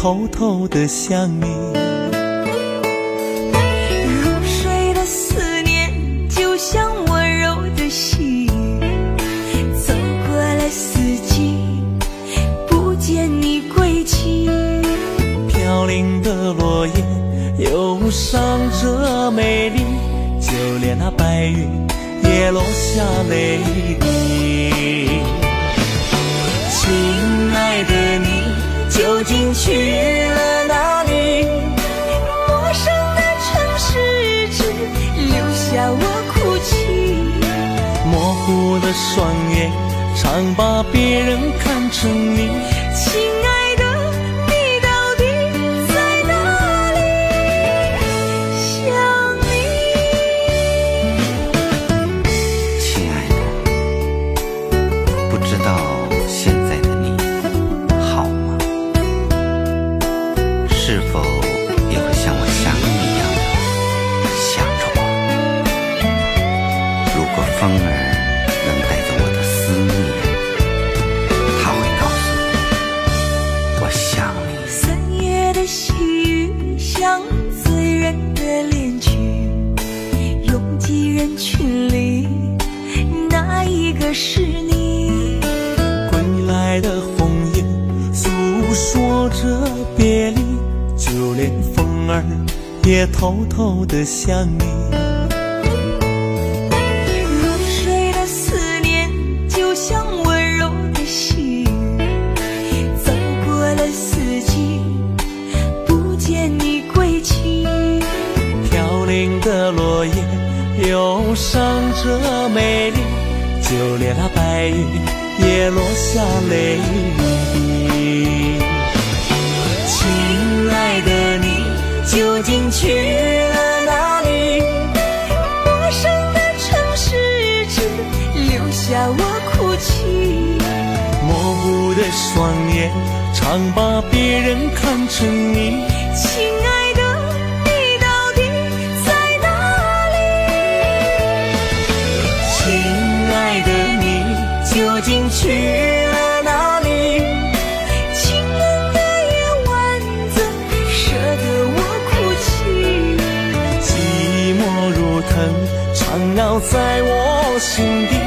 偷偷的想你。双眼常把别人看成你。亲爱的你到底在哪里？亲爱的你究竟去了哪里？清冷的夜晚怎舍得我哭泣？寂寞如藤缠绕在我心底。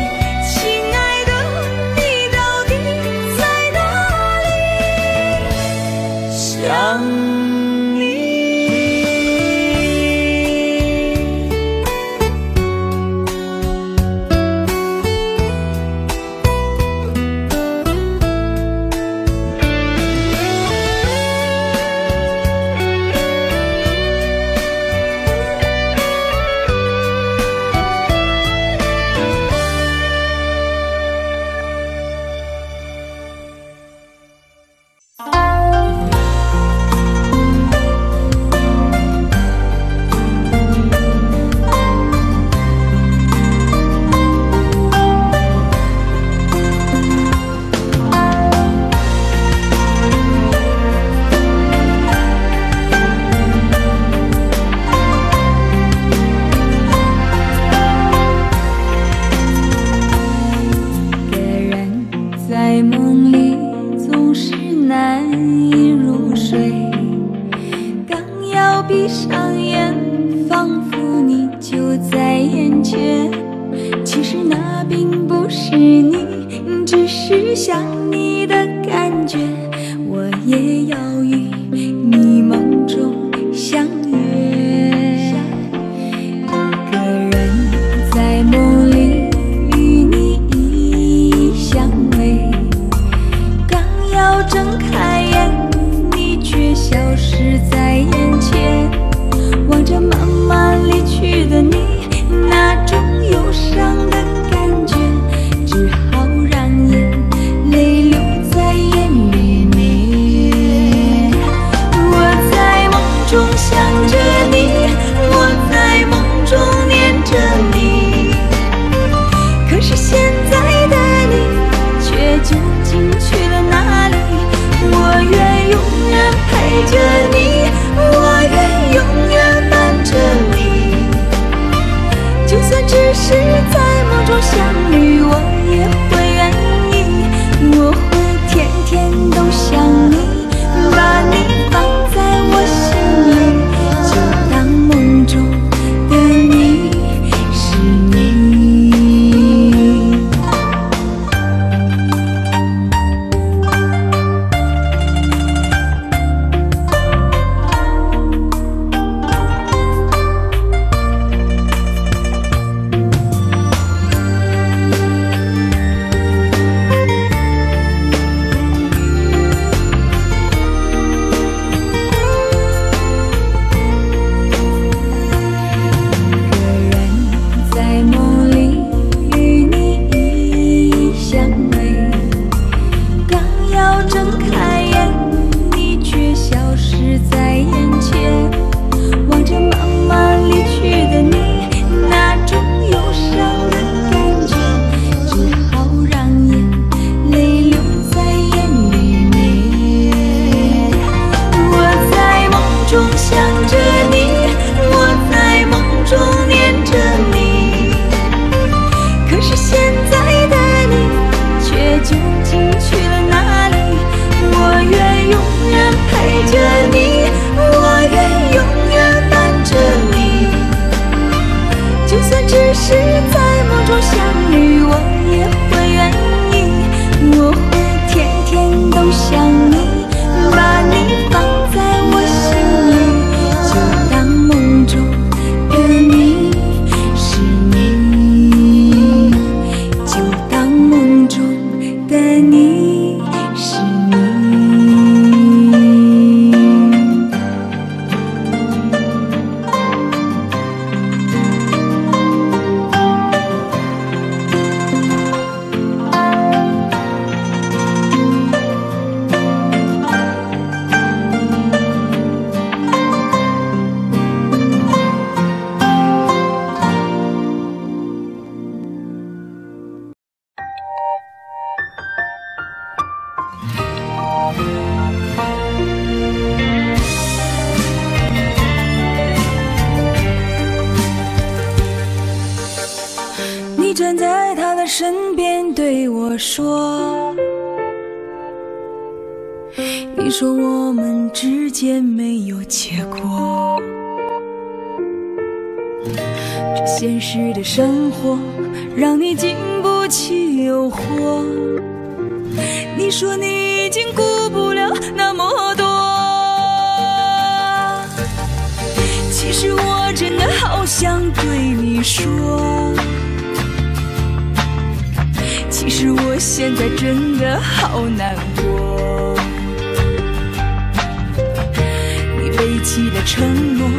弃了承诺，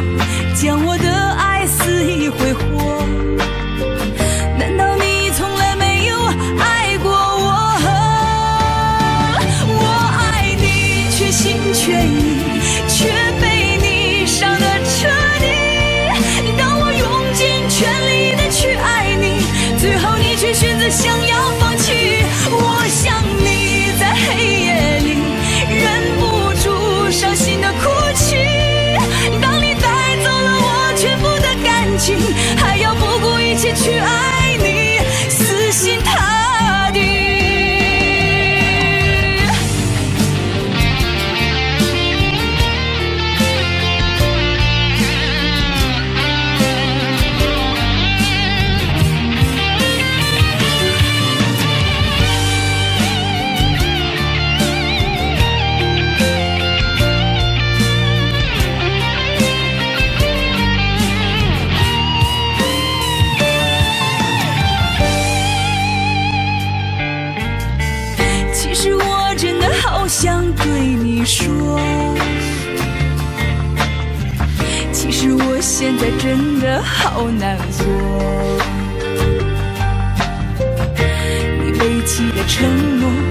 将我的。好难过。你背弃的承诺。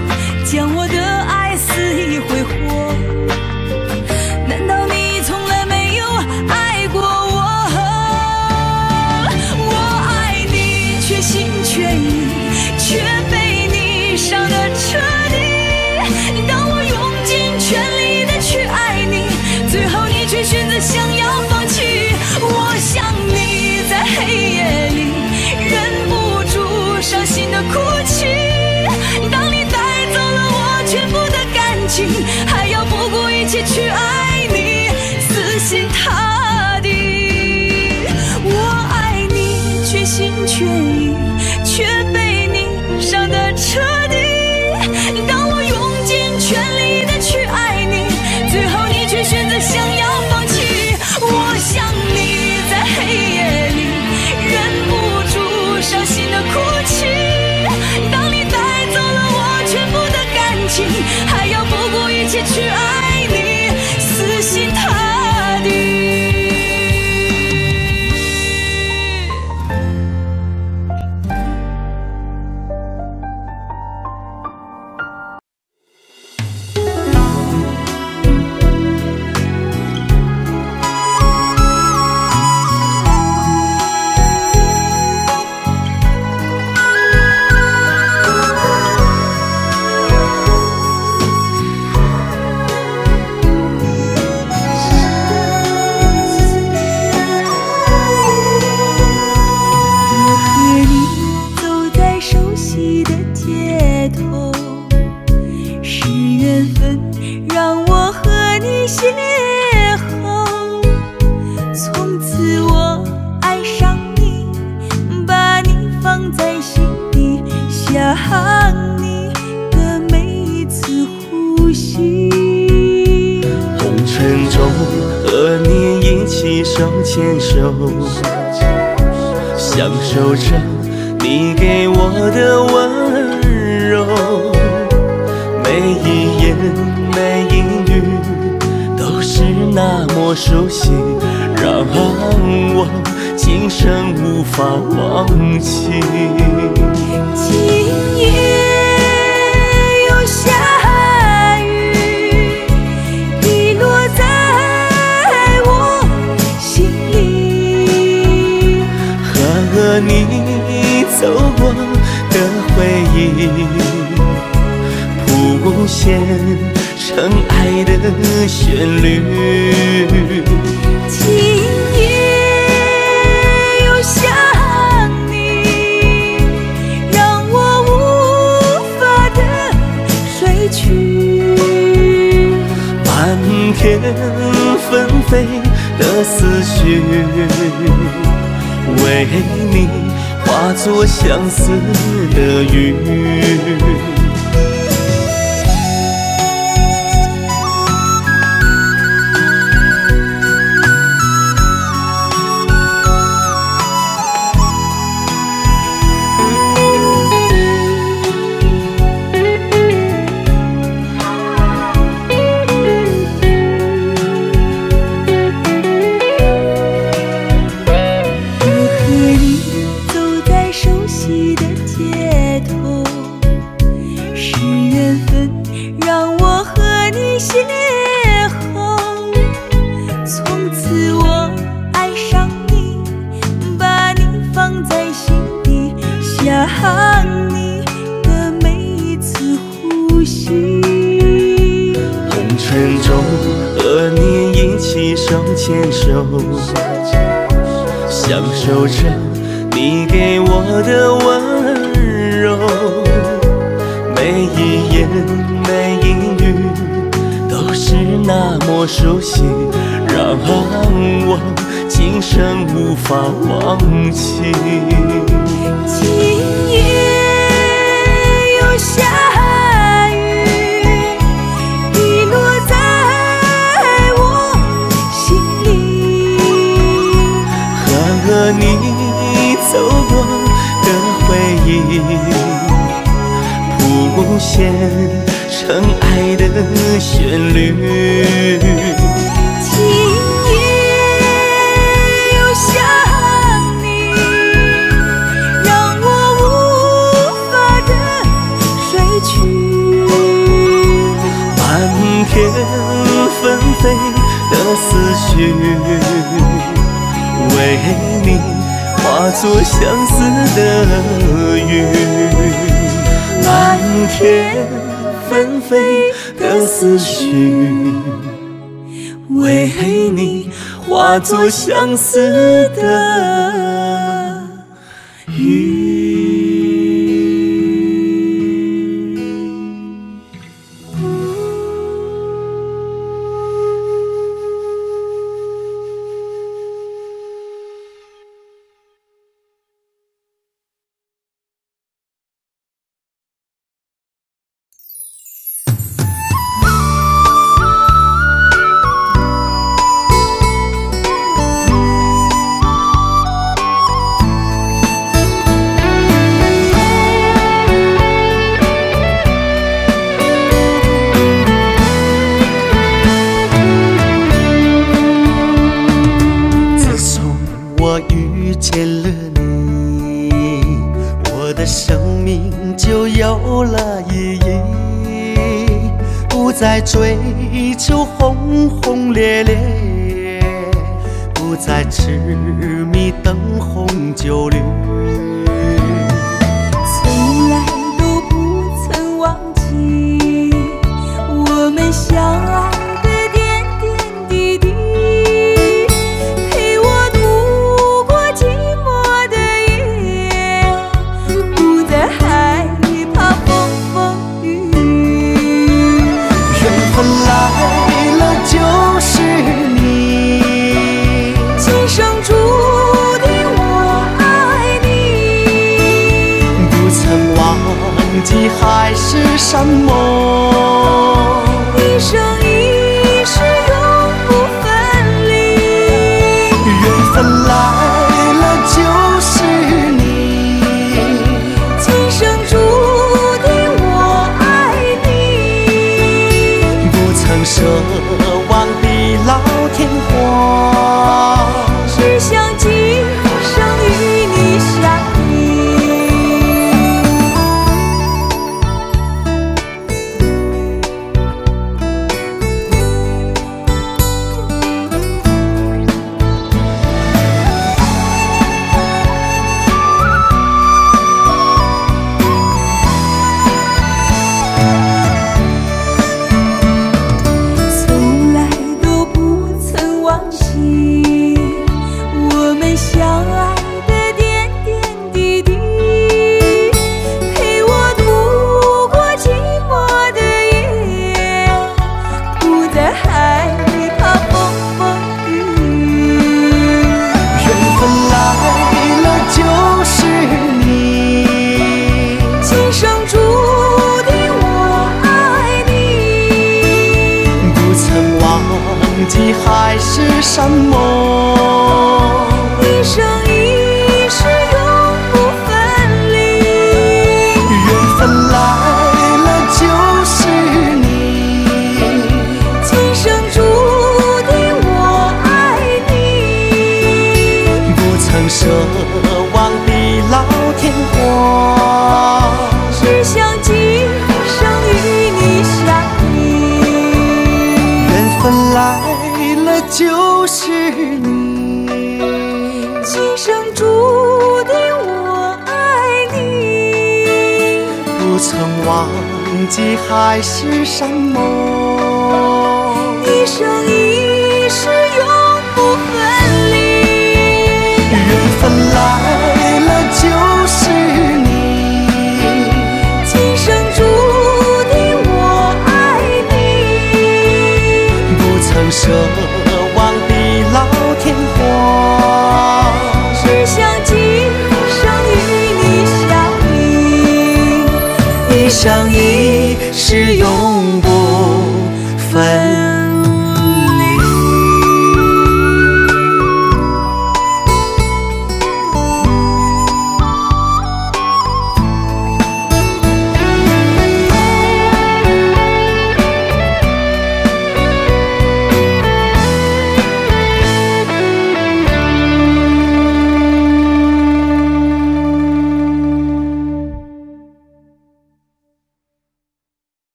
Oh. 生无法忘记今夜又下雨滴落在我心里和你走过的回忆谱写成爱的旋律。天纷飞的思绪为你化作相思的雨今生无法忘记今夜又下雨滴落在我心里和你走过的回忆谱写成爱的旋律。天纷飞的思绪，为你化作相思的雨。漫天纷飞的思绪，为你化作相思的雨。能奢望地老天荒，只想。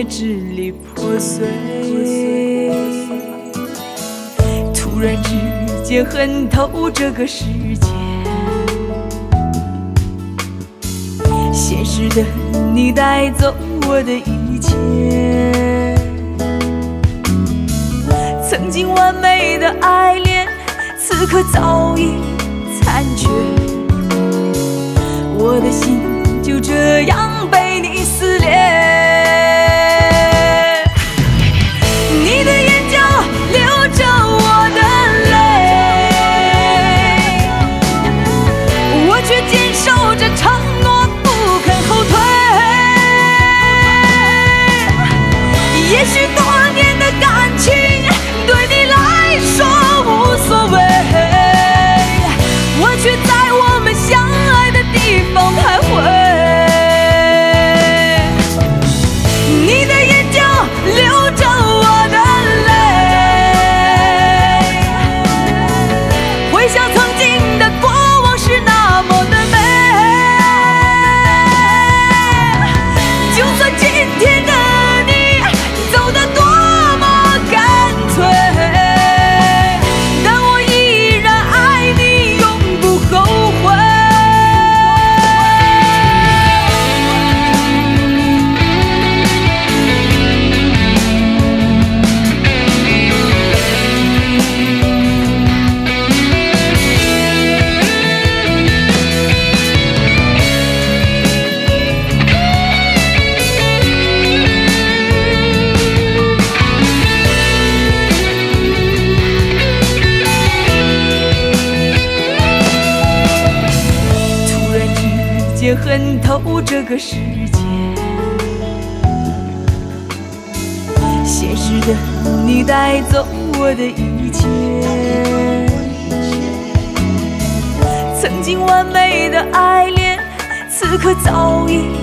也支的一切。曾经完美的爱恋此刻早已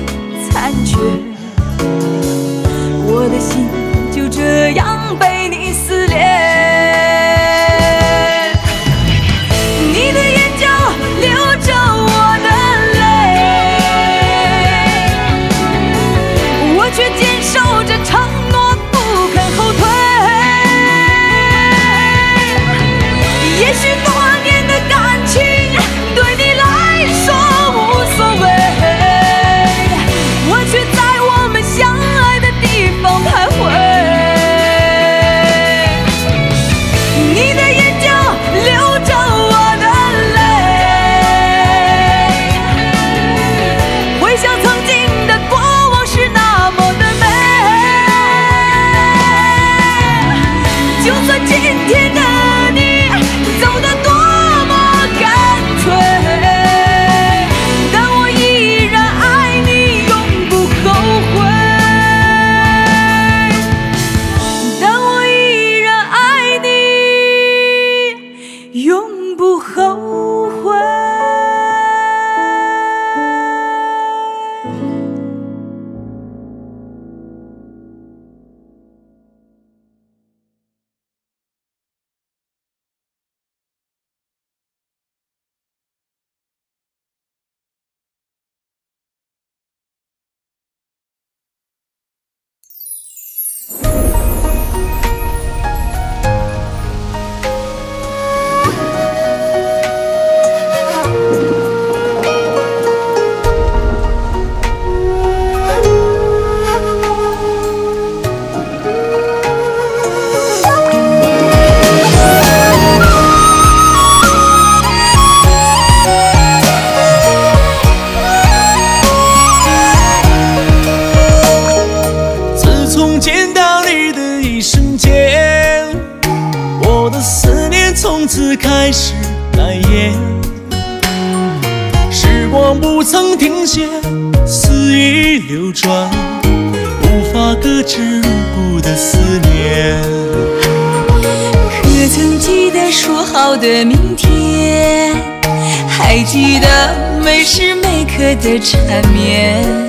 的缠绵。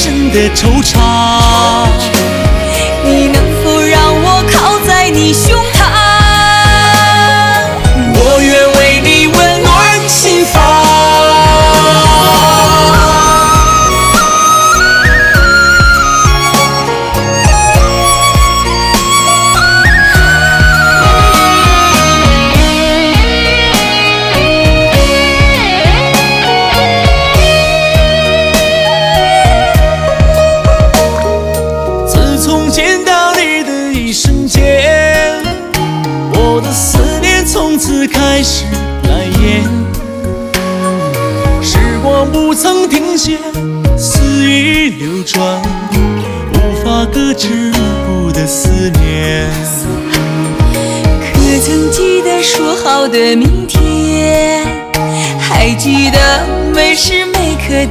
深的惆怅，你能否让我靠在你胸膛？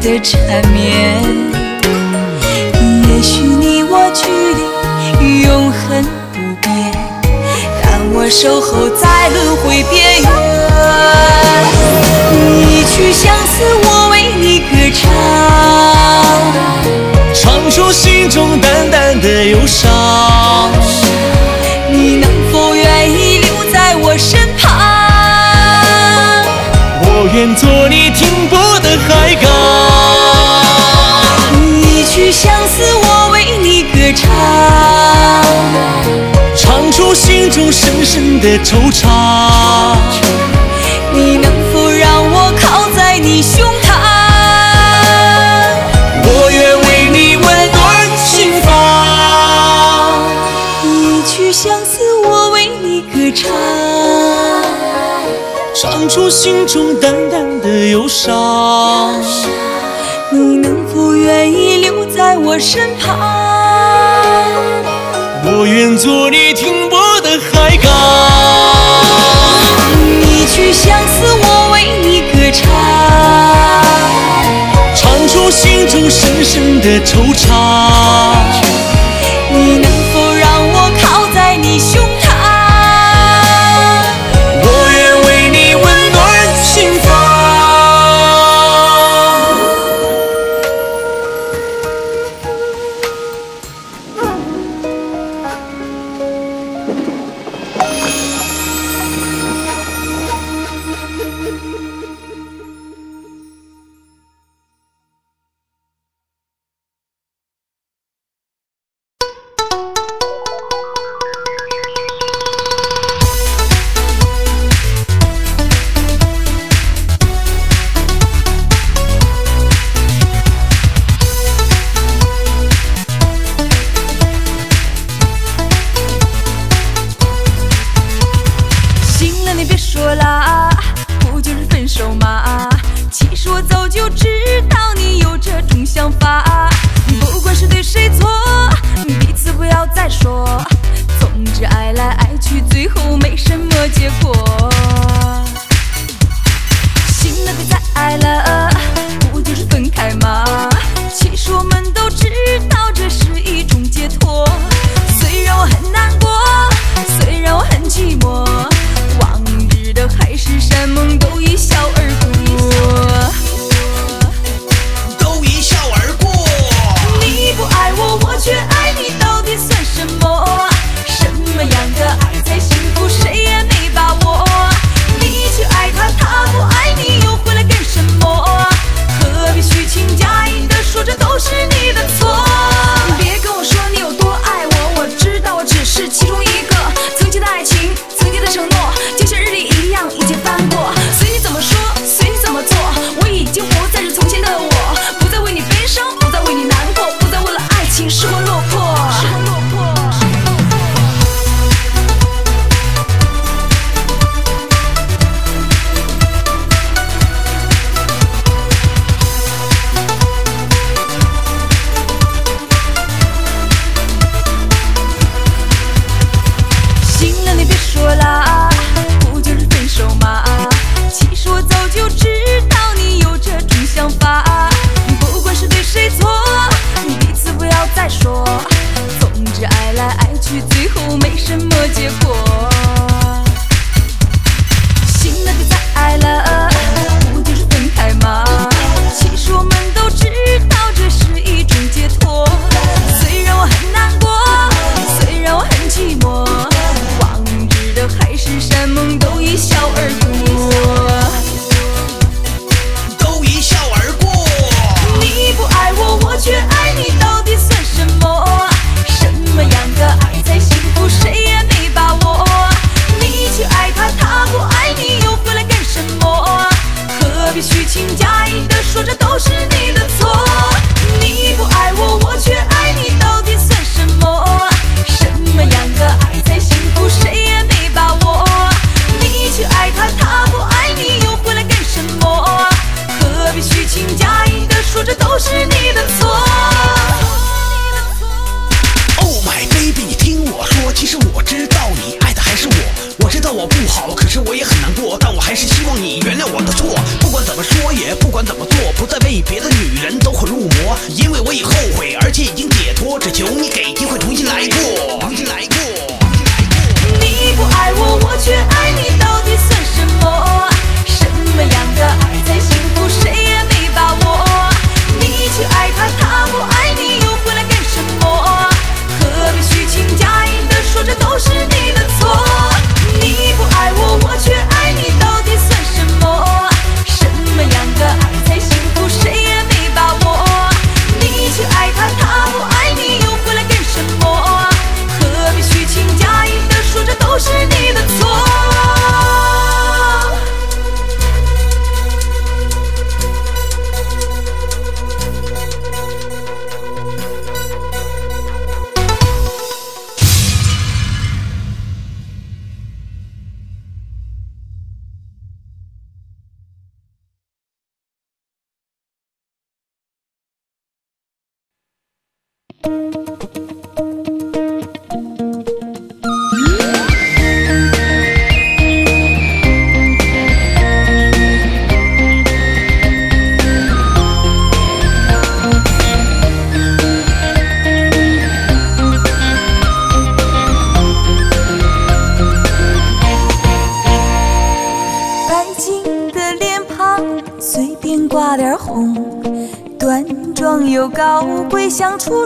的缠绵也许你我距离永恒不变但我守候在轮回边缘一曲相思我为你歌唱唱出心中淡淡的忧伤你能否愿意留在我身旁我愿做心中深深的惆怅。你能否让我靠在你胸膛？我愿为你温暖心房。一曲相思我为你歌唱。唱出心中淡淡的忧伤。你能否愿意留在我身旁？我愿做你心中深深的惆怅。你能一个曾经的爱情，曾经的承诺，就像。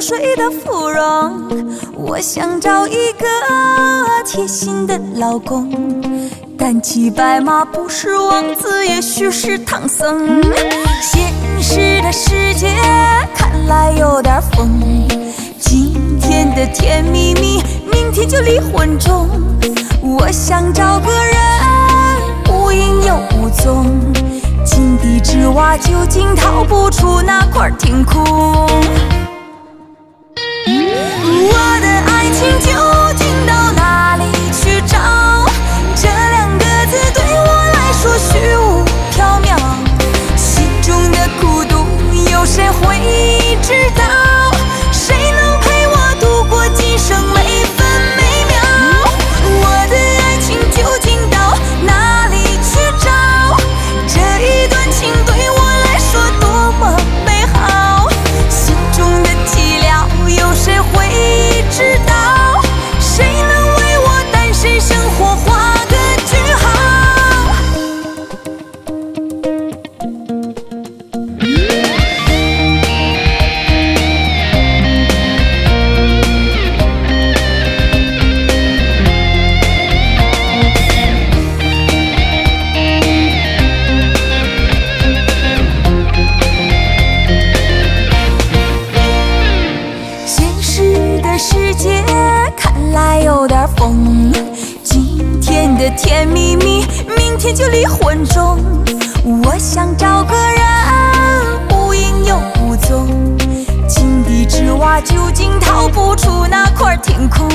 水的芙蓉。我想找一个贴心的老公，单骑白马不是王子，也许是唐僧。现实的世界看来有点疯，今天的甜蜜蜜，明天就离婚中。我想找个人，无影又无踪。井底之蛙究竟逃不出那块天空。我的爱情究竟到迷魂中我想找个人无影又无踪。井底之蛙究竟逃不出那块天空。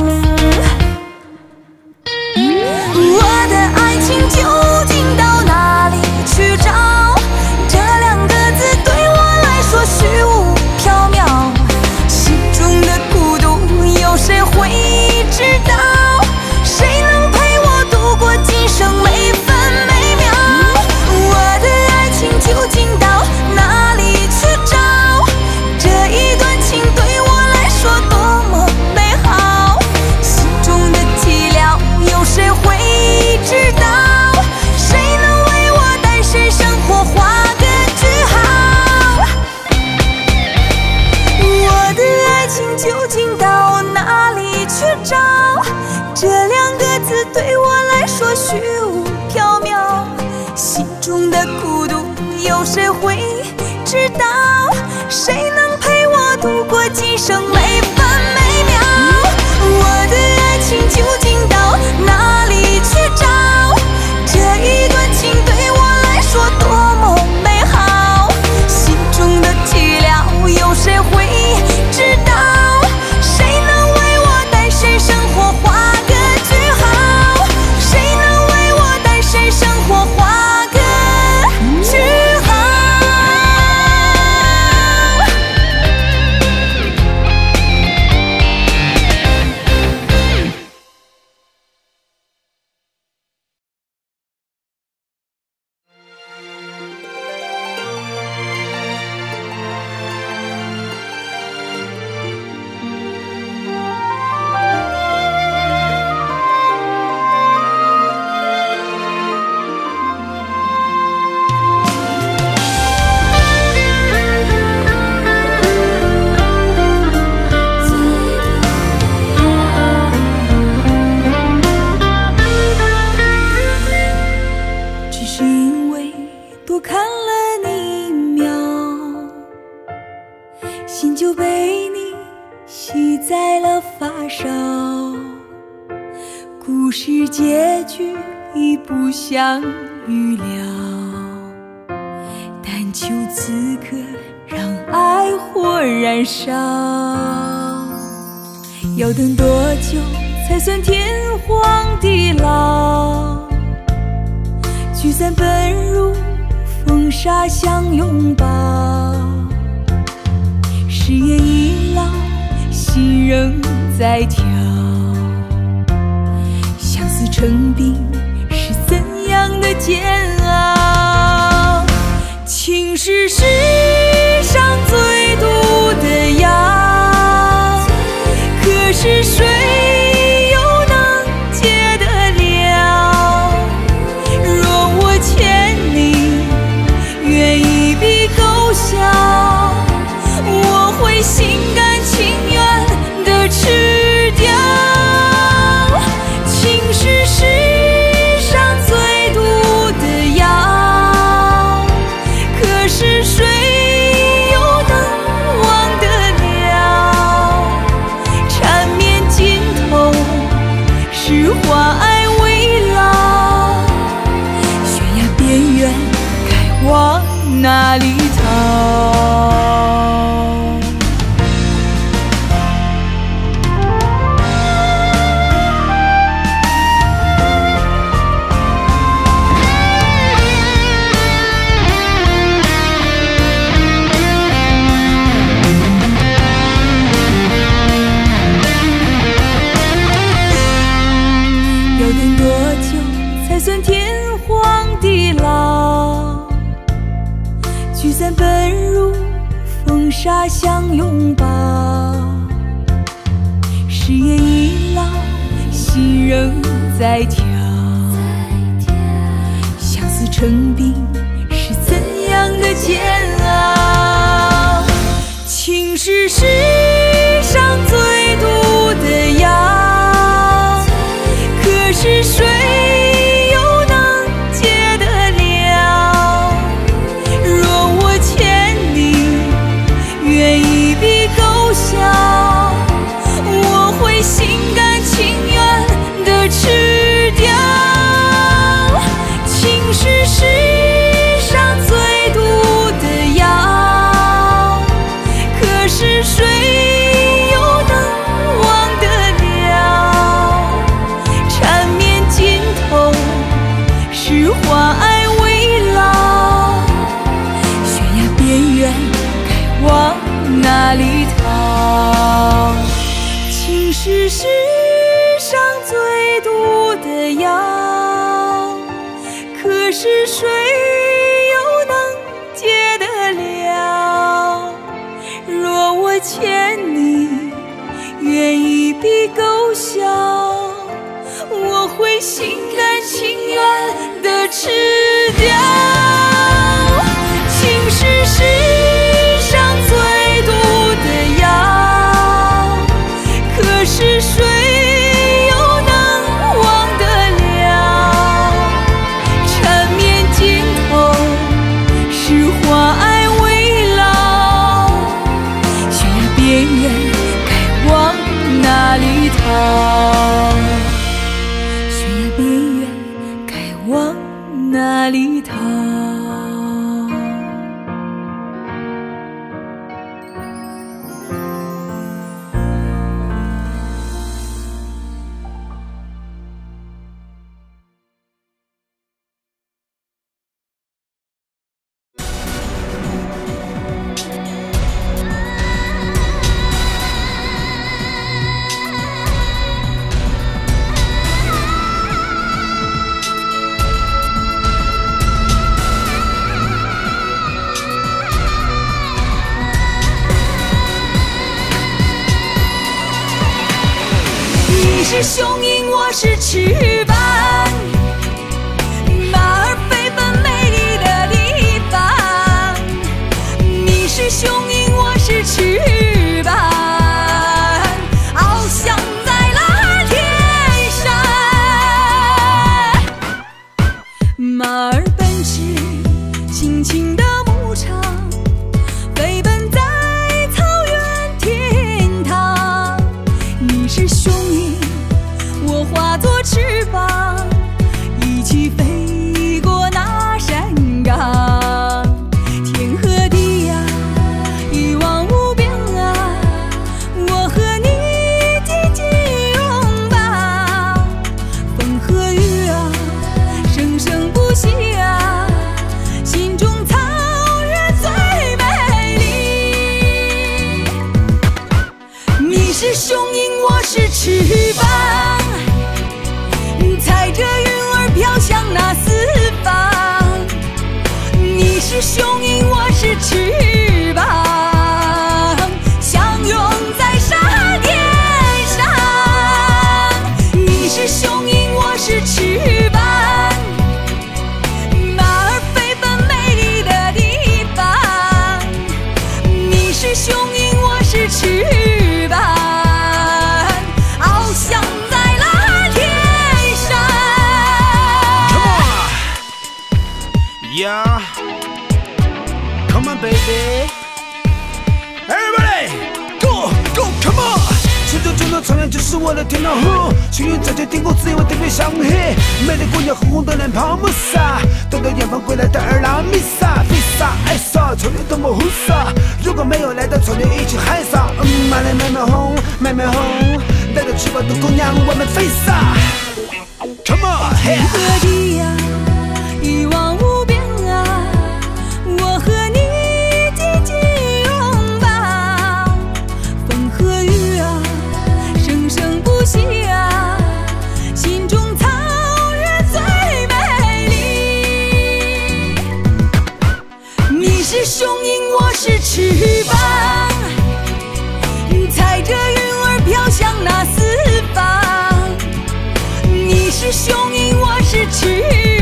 是翅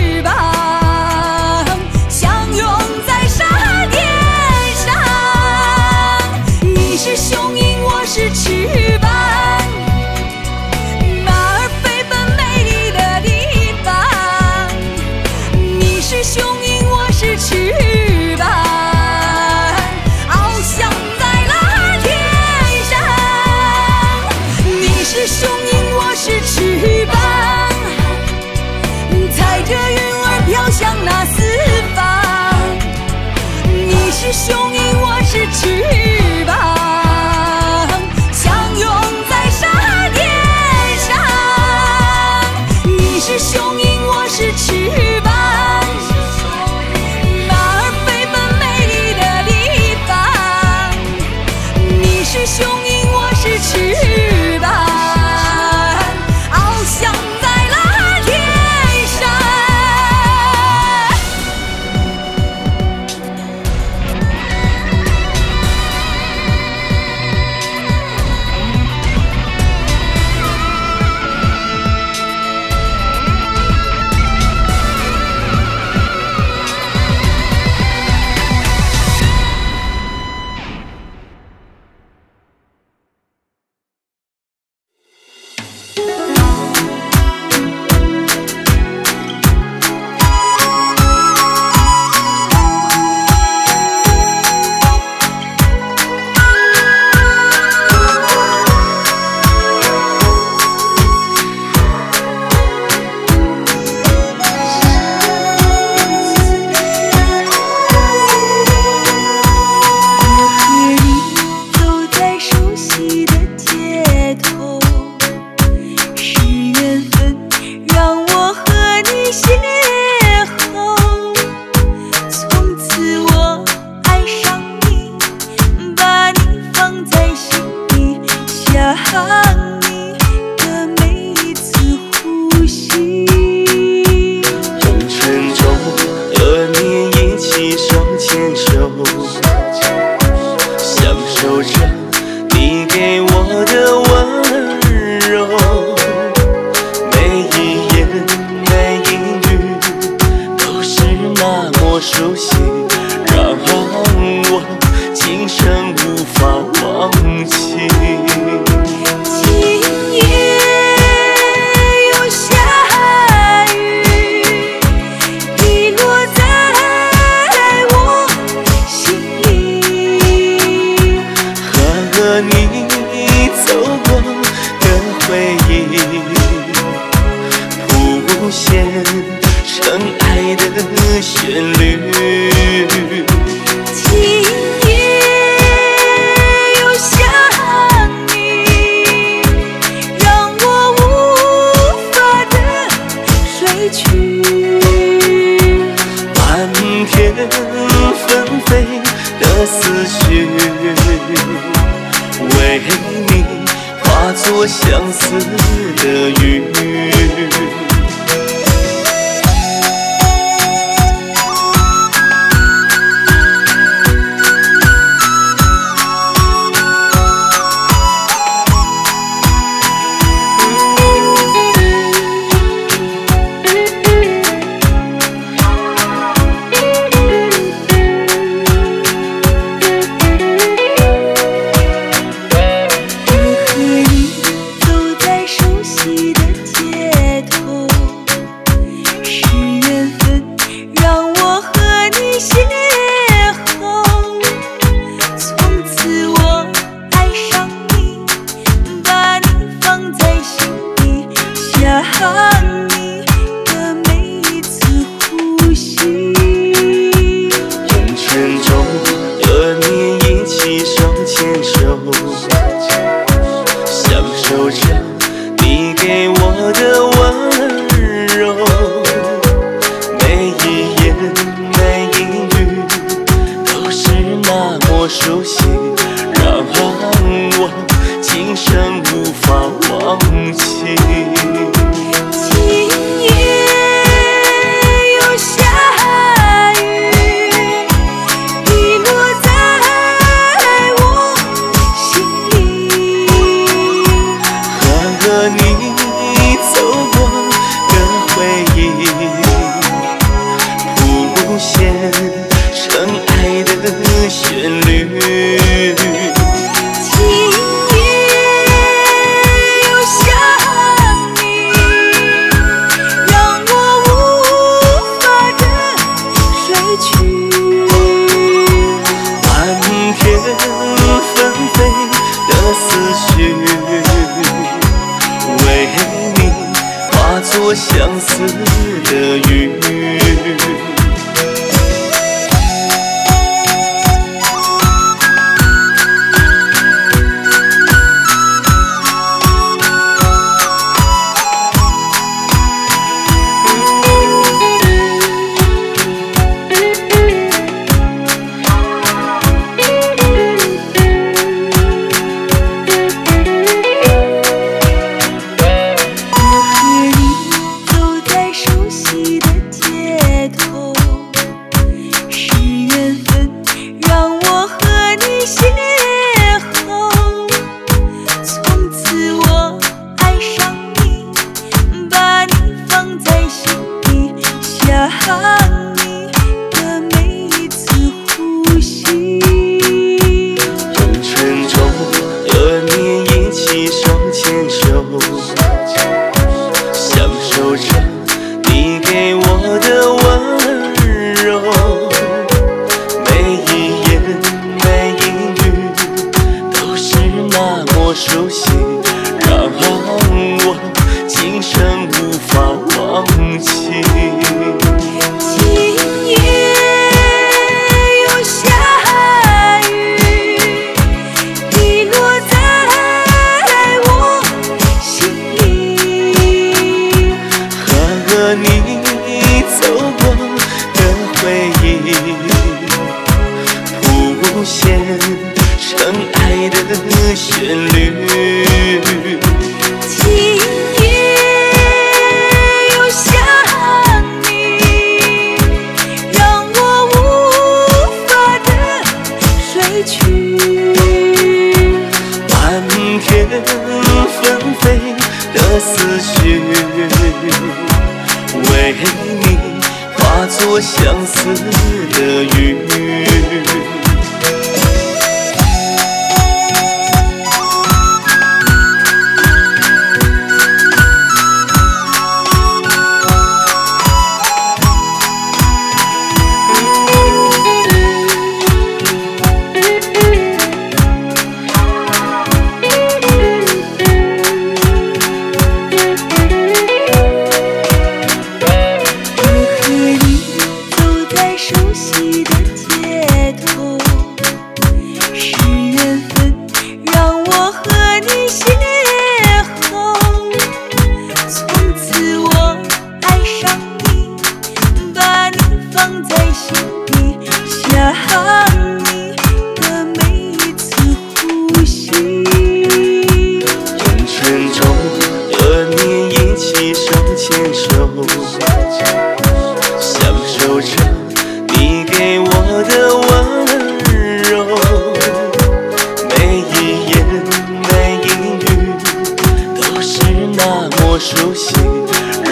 走过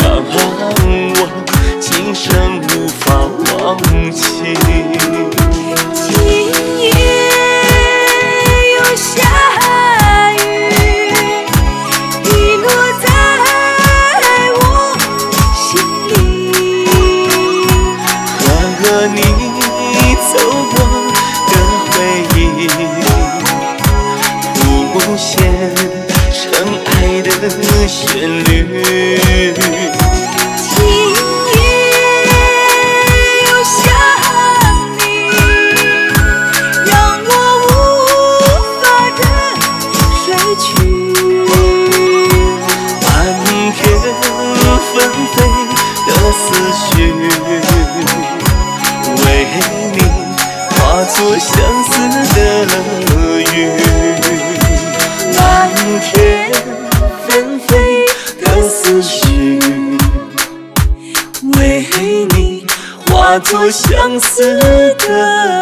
让我今生无法忘记。多相似的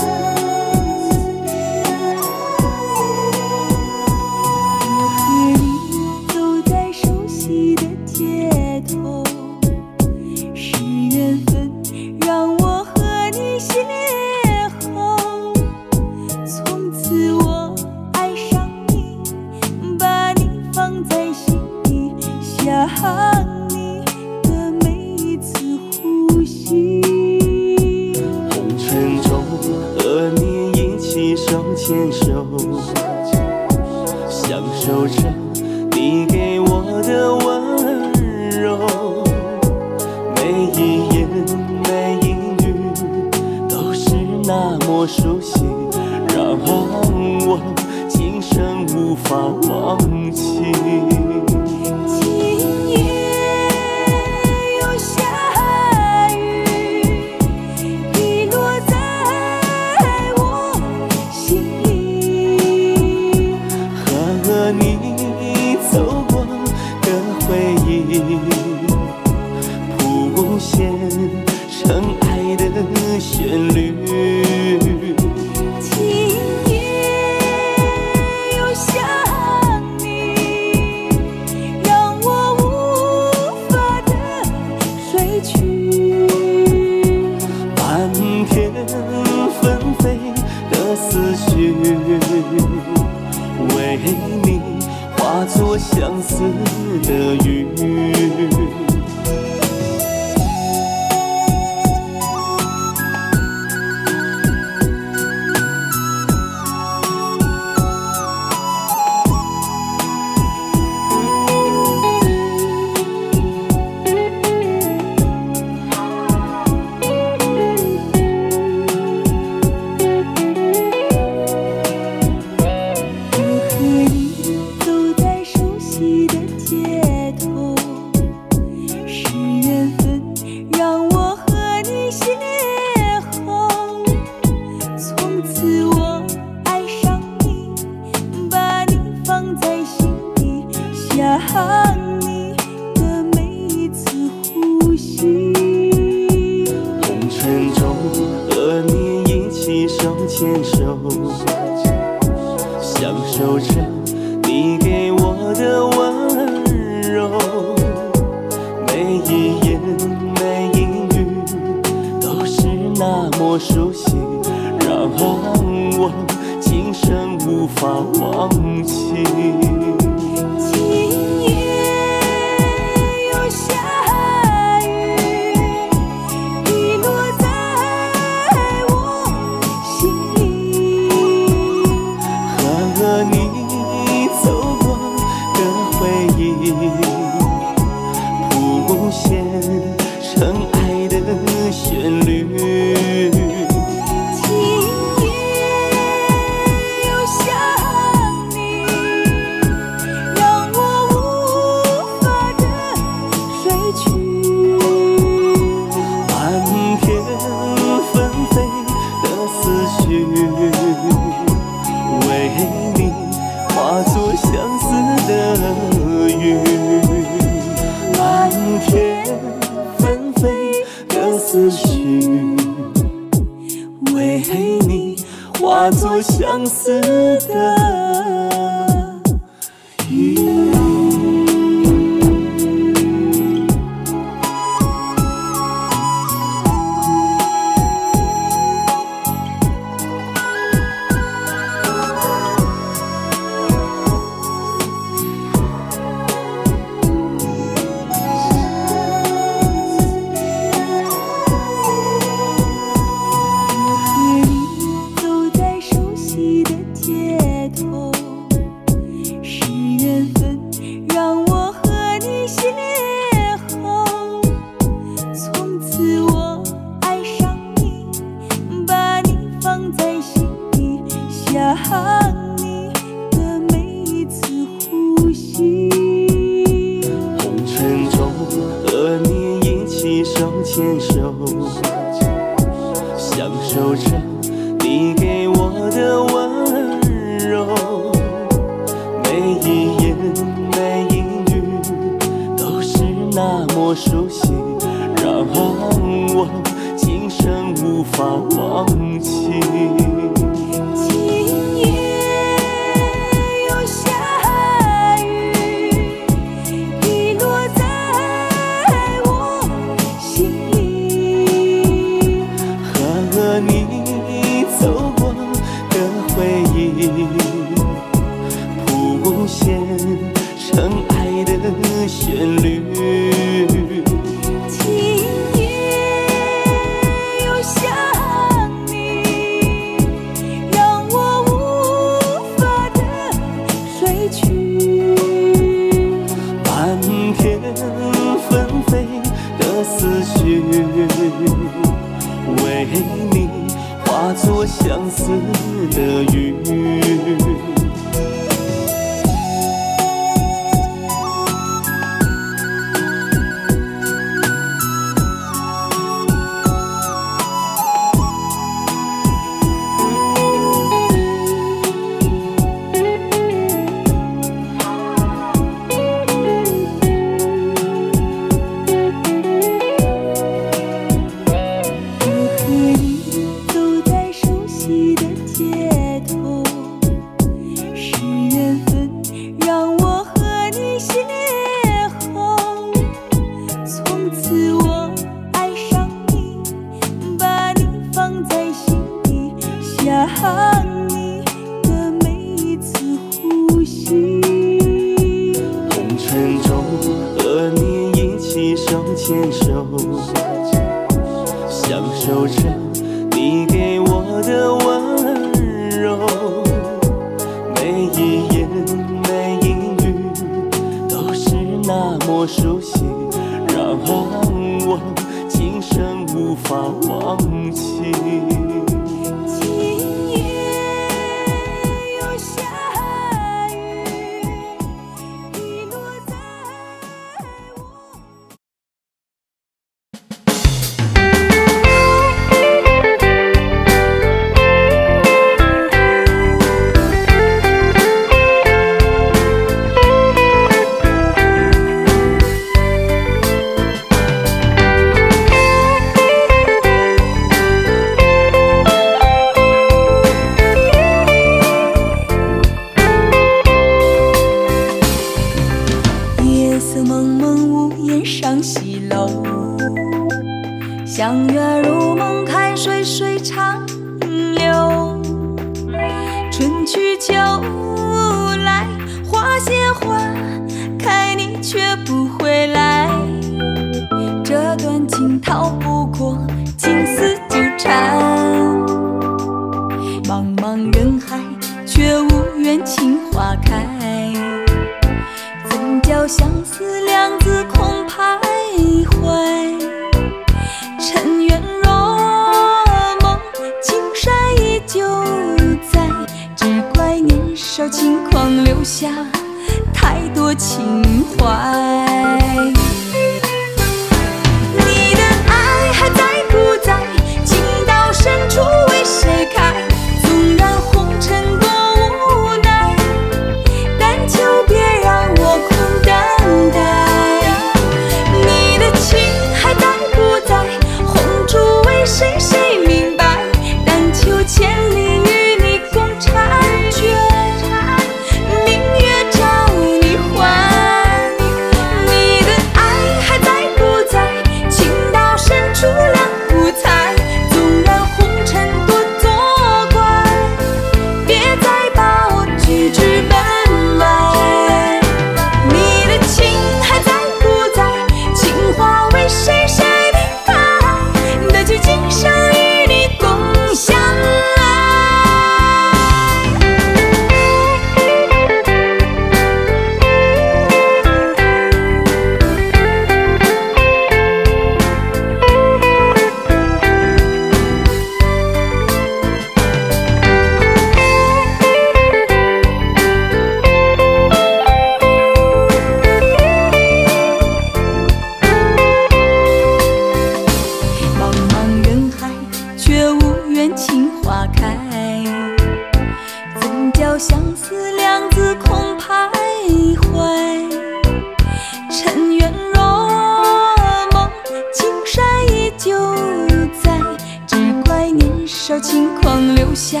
少轻狂，留下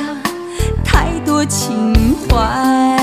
太多情怀。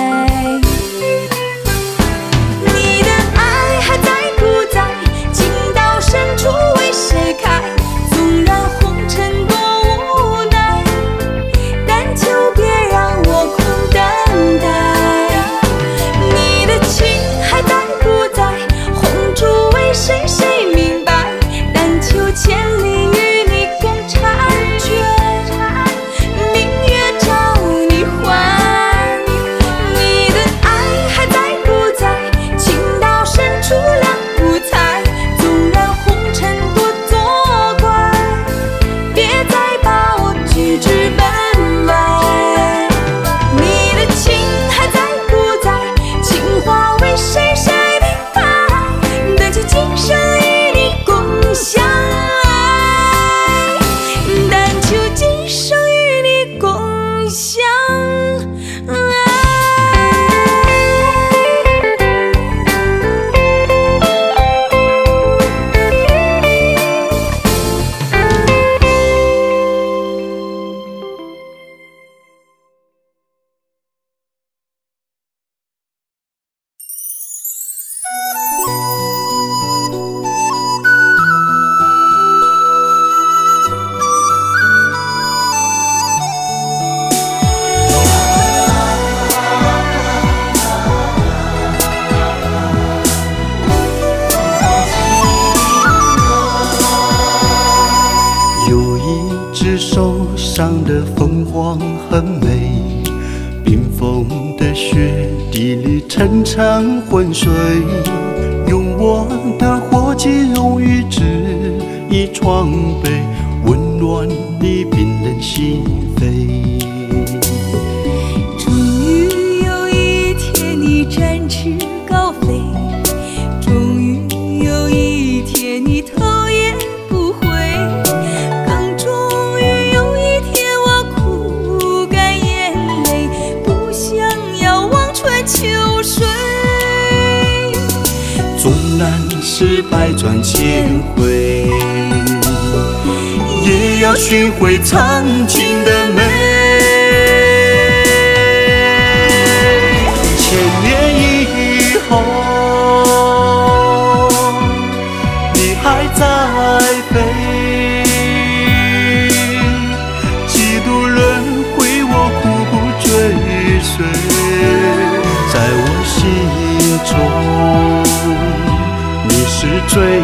中你是最